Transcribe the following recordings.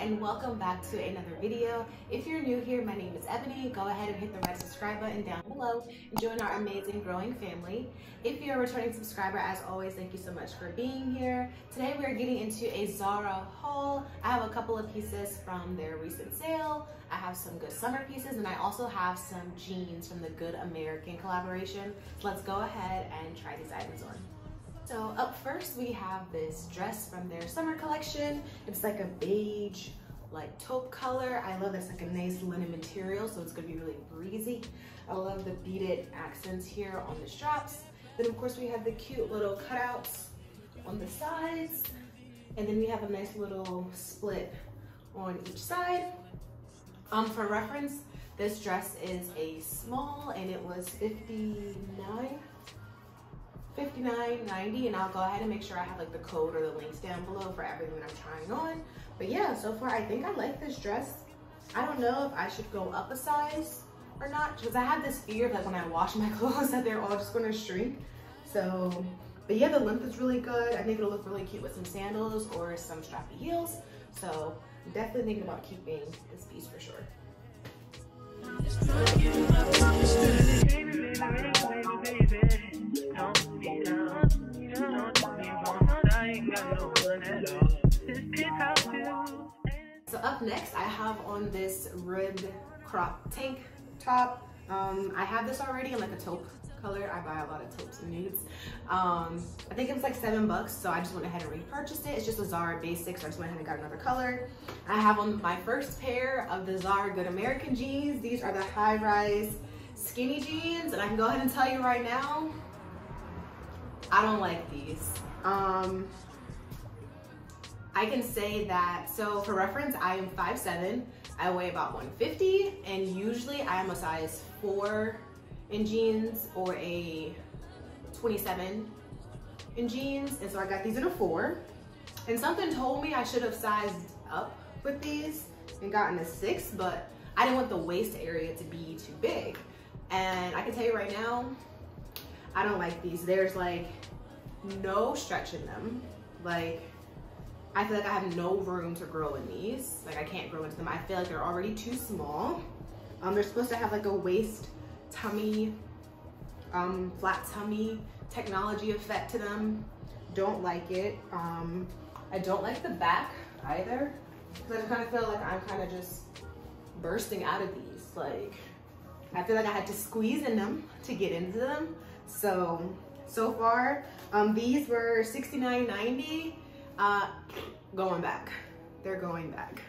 and welcome back to another video. If you're new here, my name is Ebonie. Go ahead and hit the red subscribe button down below and join our amazing growing family. If you're a returning subscriber, as always, thank you so much for being here. Today we are getting into a Zara haul. I have a couple of pieces from their recent sale. I have some good summer pieces and I also have some jeans from the Good American collaboration. So let's go ahead and try these items on. So up first we have this dress from their summer collection. It's like a beige, like taupe color. I love this like a nice linen material, so it's gonna be really breezy. I love the beaded accents here on the straps. Then of course we have the cute little cutouts on the sides. And then we have a nice little split on each side. Um, for reference, this dress is a small and it was 59 59.90 and I'll go ahead and make sure I have like the code or the links down below for everything I'm trying on. But yeah, so far I think I like this dress. I don't know if I should go up a size or not because I have this fear of like when I wash my clothes that they're all just gonna shrink. So, but yeah, the length is really good. I think it'll look really cute with some sandals or some strappy heels. So definitely thinking about keeping this piece for sure. Crop tank top. Um, I have this already in like a taupe color. I buy a lot of taupes and nudes. Um, I think it was like seven bucks, so I just went ahead and repurchased it. It's just a Zara basic, so I just went ahead and got another color. I have on my first pair of the Zara Good American jeans. These are the high-rise skinny jeans, and I can go ahead and tell you right now, I don't like these. Um, I can say that, so for reference, I am 5'7", I weigh about 150, and usually I am a size four in jeans or a 27 in jeans. And so I got these in a four. And something told me I should have sized up with these and gotten a six, but I didn't want the waist area to be too big. And I can tell you right now, I don't like these. There's like no stretch in them. Like, I feel like I have no room to grow in these. Like I can't grow into them. I feel like they're already too small. Um, they're supposed to have like a waist tummy, um, flat tummy technology effect to them. Don't like it. Um, I don't like the back either. Cause I kind of feel like I'm kind of just bursting out of these. Like, I feel like I had to squeeze in them to get into them. So, so far, um, these were $69.90. Uh, going back. They're going back.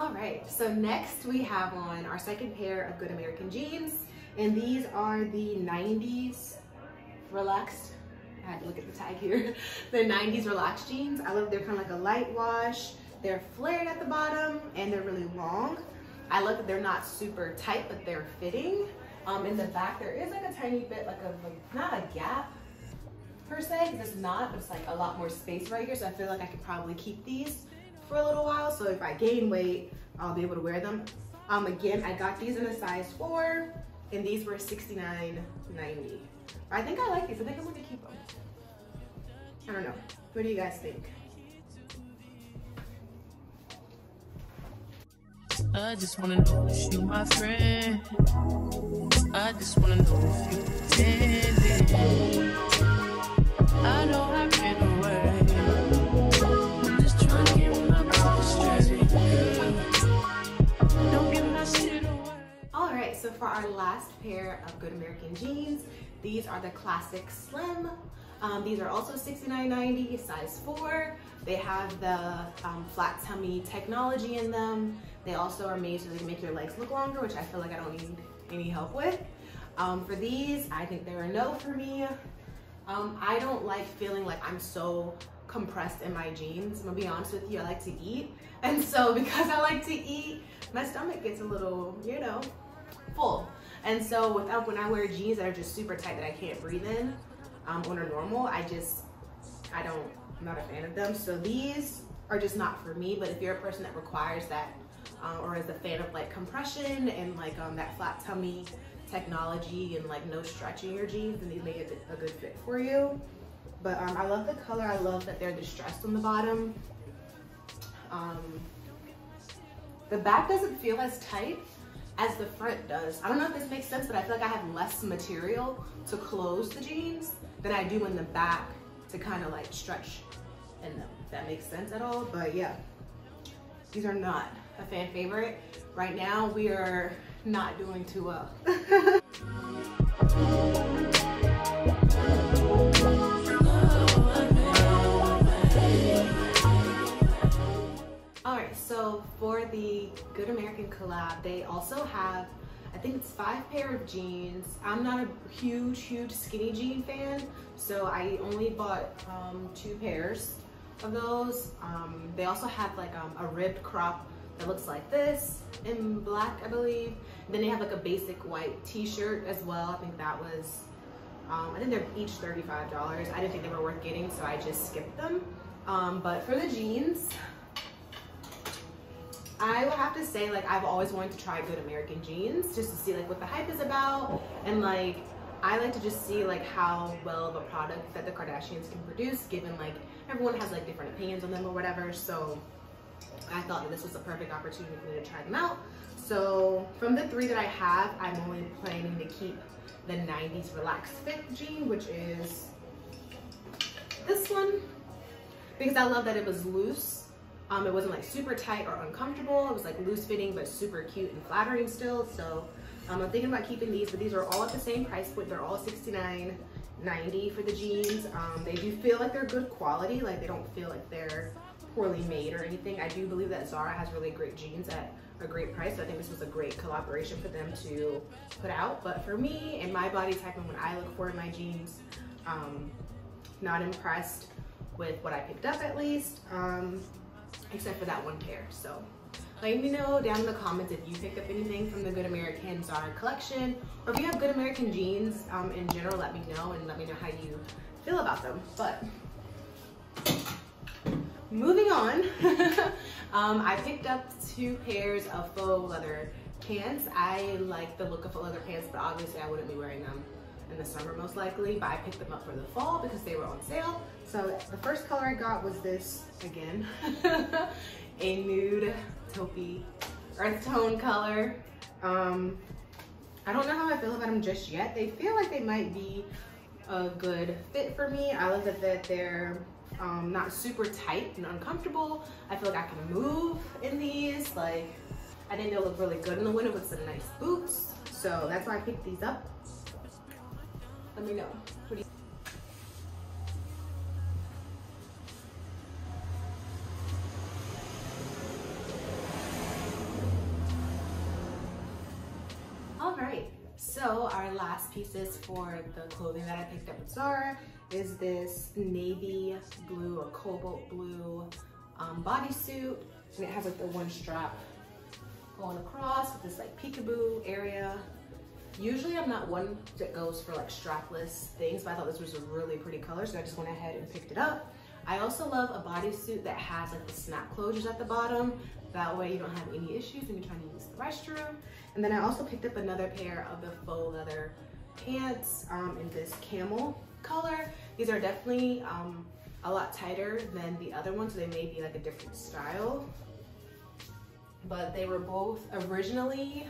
All right, so next we have on our second pair of Good American jeans, and these are the 90s relaxed. I had to look at the tag here. the 90s relaxed jeans. I love they're kind of like a light wash. They're flared at the bottom and they're really long. I love that they're not super tight, but they're fitting. Um, in the back, there is like a tiny bit, like a, like, not a gap, per se, it's not, it's like a lot more space right here. So I feel like I could probably keep these for a little while. So if I gain weight, I'll be able to wear them. Um, again, I got these in a size four and these were $69.90. I think I like these. I think I'm gonna keep them. I don't know. What do you guys think? I just wanna know if you my friend. I just wanna know if you pretending. I know I've been away. My straight. Don't give my shit away. All right, so for our last pair of Good American jeans, these are the classic slim. Um, these are also $69.90, size four. They have the um, flat tummy technology in them. They also are made so they can make your legs look longer, which I feel like I don't need any help with. Um, for these, I think they're a no for me. Um, I don't like feeling like I'm so compressed in my jeans. I'm gonna be honest with you, I like to eat. And so because I like to eat, my stomach gets a little, you know, full. And so without when I wear jeans that are just super tight that I can't breathe in um, on a normal, I just, I don't, I'm not a fan of them. So these are just not for me, but if you're a person that requires that uh, or is a fan of like compression and like um, that flat tummy technology and like no stretch in your jeans, then these make it a good fit for you. But um, I love the color. I love that they're distressed on the bottom. Um, the back doesn't feel as tight as the front does. I don't know if this makes sense, but I feel like I have less material to close the jeans than I do in the back to kind of like stretch in them, if that makes sense at all. But yeah, these are not a fan favorite. Right now, we are not doing too well. All right, so for the Good American collab, they also have, I think it's five pair of jeans. I'm not a huge, huge skinny jean fan, so I only bought um, two pairs of those. Um, they also have like um, a ribbed crop that looks like this in black, I believe. And then they have like a basic white t-shirt as well. I think that was, um, I think they're each $35. I didn't think they were worth getting, so I just skipped them. Um, but for the jeans, I would have to say like I've always wanted to try good American jeans just to see like what the hype is about. And like I like to just see like how well of a product that the Kardashians can produce given like everyone has like different opinions on them or whatever. So I thought that this was a perfect opportunity for me to try them out. So from the three that I have I'm only planning to keep the 90s relaxed fit jean which is this one because I love that it was loose um, it wasn't like super tight or uncomfortable. It was like loose fitting, but super cute and flattering still. So um, I'm thinking about keeping these, but these are all at the same price point. They're all $69.90 for the jeans. Um, they do feel like they're good quality. Like they don't feel like they're poorly made or anything. I do believe that Zara has really great jeans at a great price. So I think this was a great collaboration for them to put out. But for me and my body type and when I look for in my jeans, um, not impressed with what I picked up at least. Um, except for that one pair. So let me know down in the comments if you picked up anything from the Good American Zara collection, or if you have Good American jeans um, in general, let me know and let me know how you feel about them. But moving on, um, I picked up two pairs of faux leather pants. I like the look of faux leather pants, but obviously I wouldn't be wearing them in the summer most likely, but I picked them up for the fall because they were on sale. So the first color I got was this, again, a nude taupey earth tone color. Um, I don't know how I feel about them just yet. They feel like they might be a good fit for me. I love that, they're um, not super tight and uncomfortable. I feel like I can move in these. Like, I think they'll look really good in the winter with some nice boots. So that's why I picked these up. Let me know. What do you All right, so our last pieces for the clothing that I picked up at Zara is this navy blue or cobalt blue um, bodysuit. And it has like the one strap going across with this like peekaboo area Usually I'm not one that goes for like strapless things, but I thought this was a really pretty color, so I just went ahead and picked it up. I also love a bodysuit that has like the snap closures at the bottom. That way you don't have any issues when you're trying to use the restroom. And then I also picked up another pair of the faux leather pants um, in this camel color. These are definitely um, a lot tighter than the other ones, so they may be like a different style. But they were both originally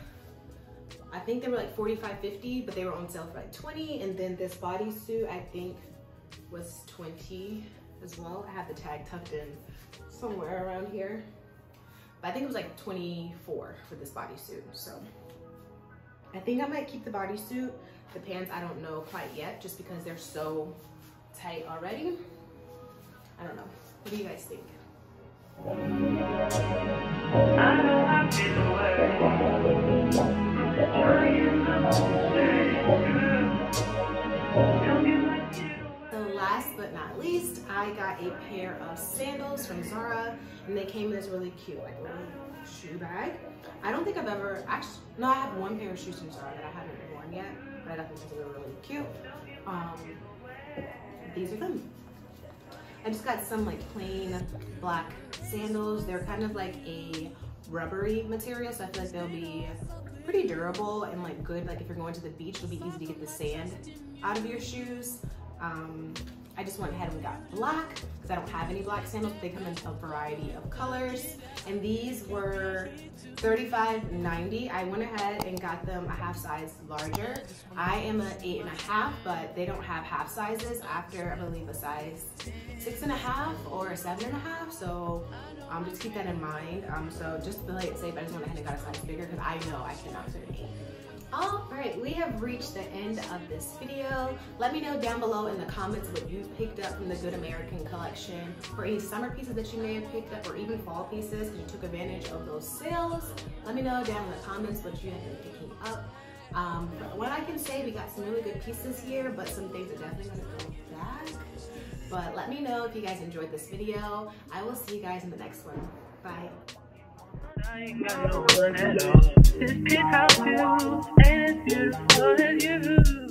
I think they were like 45, 50, but they were on sale for like 20. And then this bodysuit, I think was 20 as well. I have the tag tucked in somewhere around here. But I think it was like 24 for this bodysuit. So I think I might keep the bodysuit. The pants, I don't know quite yet, just because they're so tight already. I don't know. What do you guys think? But not least, I got a pair of sandals from Zara and they came in this really cute like little shoe bag. I don't think I've ever, actually, no, I have one pair of shoes from Zara that I haven't worn yet, but I thought these were really cute. Um, these are them. I just got some like plain black sandals. They're kind of like a rubbery material, so I feel like they'll be pretty durable and like good. Like if you're going to the beach, it'll be easy to get the sand out of your shoes. Um, I just went ahead and got black because I don't have any black sandals. They come in a variety of colors. And these were $35.90. I went ahead and got them a half size larger. I am an eight and a half, but they don't have half sizes after, I believe, a size six and a half or a seven and a half. So um, just keep that in mind. Um, so just to play it safe, I just went ahead and got a size bigger because I know I cannot fit an eight. All right, we have reached the end of this video. Let me know down below in the comments what you picked up from the Good American collection or any summer pieces that you may have picked up or even fall pieces because you took advantage of those sales. Let me know down in the comments what you have been picking up. Um, what I can say, we got some really good pieces here, but some things are definitely gonna go back. But let me know if you guys enjoyed this video. I will see you guys in the next one. Bye. I ain't got no one at all. This penthouse view ain't as beautiful as you.